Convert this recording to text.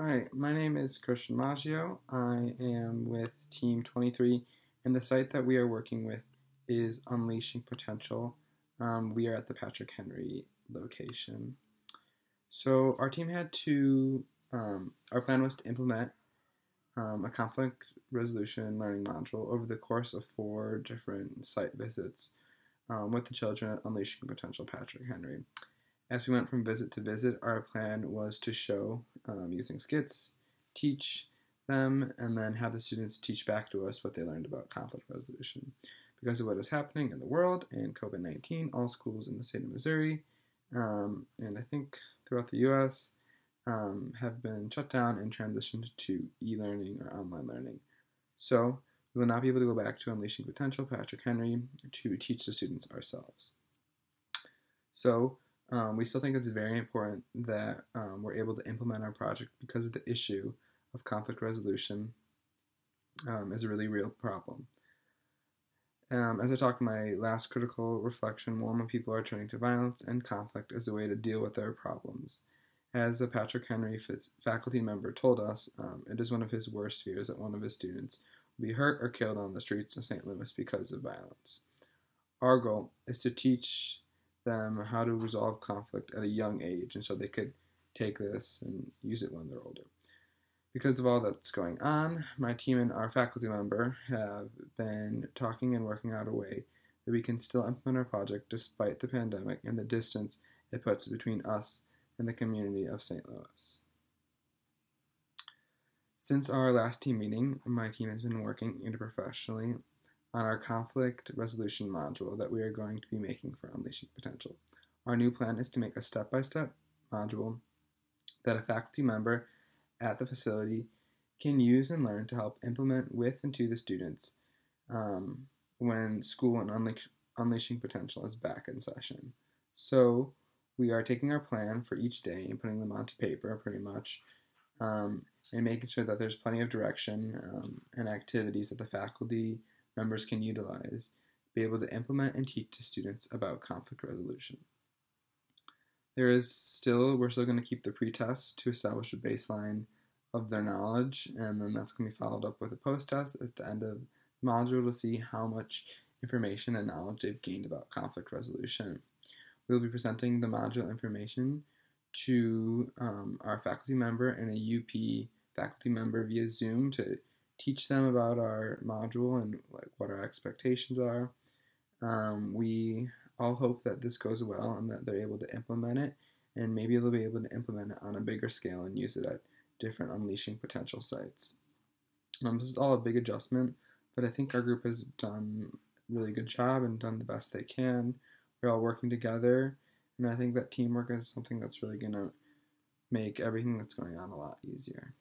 All right, my name is Christian Maggio. I am with Team 23, and the site that we are working with is Unleashing Potential. Um, we are at the Patrick Henry location. So, our team had to, um, our plan was to implement um, a conflict resolution learning module over the course of four different site visits um, with the children at Unleashing Potential Patrick Henry. As we went from visit to visit, our plan was to show um, using skits, teach them, and then have the students teach back to us what they learned about conflict resolution. Because of what is happening in the world and COVID 19, all schools in the state of Missouri, um, and I think throughout the US, um, have been shut down and transitioned to e learning or online learning. So, we will not be able to go back to Unleashing Potential, Patrick Henry, to teach the students ourselves. So, um, we still think it's very important that um, we're able to implement our project because the issue of conflict resolution um, is a really real problem. Um, as I talked in my last critical reflection, more and more people are turning to violence and conflict as a way to deal with their problems. As a Patrick Henry faculty member told us, um, it is one of his worst fears that one of his students will be hurt or killed on the streets of St. Louis because of violence. Our goal is to teach them how to resolve conflict at a young age, and so they could take this and use it when they're older. Because of all that's going on, my team and our faculty member have been talking and working out a way that we can still implement our project despite the pandemic and the distance it puts between us and the community of St. Louis. Since our last team meeting, my team has been working interprofessionally on our conflict resolution module that we are going to be making for Unleashing Potential. Our new plan is to make a step by step module that a faculty member at the facility can use and learn to help implement with and to the students um, when school and Unle- Unleashing Potential is back in session. So, we are taking our plan for each day and putting them onto paper pretty much. Um, and making sure that there's plenty of direction um, and activities that the faculty members can utilize, be able to implement and teach to students about conflict resolution. There is still, we're still going to keep the pretest to establish a baseline of their knowledge, and then that's going to be followed up with a post test at the end of the module to see how much information and knowledge they've gained about conflict resolution. We'll be presenting the module information to um, our faculty member and a UP faculty member via Zoom to teach them about our module and like what our expectations are. Um, we all hope that this goes well and that they're able to implement it, and maybe they'll be able to implement it on a bigger scale and use it at different unleashing potential sites. Um, this is all a big adjustment, but I think our group has done a really good job and done the best they can. We're all working together, and I think that teamwork is something that's really going to make everything that's going on a lot easier.